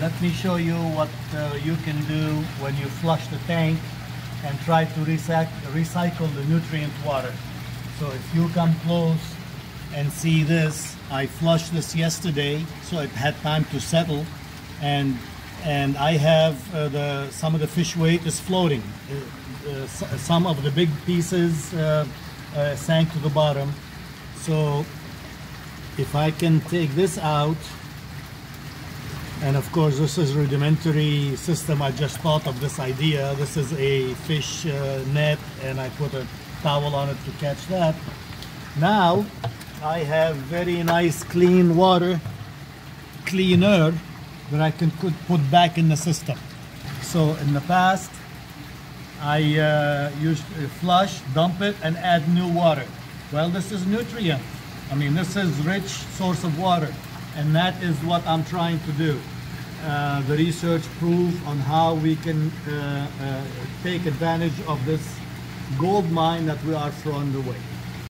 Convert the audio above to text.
let me show you what uh, you can do when you flush the tank and try to recyc- recycle the nutrient water. So if you come close and see this, I flushed this yesterday, so it had time to settle, and and I have uh, the some of the fish weight is floating. Uh, uh, some of the big pieces uh, uh, sank to the bottom. So if I can take this out, and of course this is rudimentary system, I just thought of this idea. This is a fish uh, net and I put a towel on it to catch that. Now I have very nice clean water, cleaner that I can put, back in the system. So in the past, I uh, used flush, dump it, and add new water. Well, this is nutrient. I mean, this is rich source of water, and that is what I'm trying to do. Uh, the research prove on how we can uh, uh, take advantage of this gold mine that we are throwing away.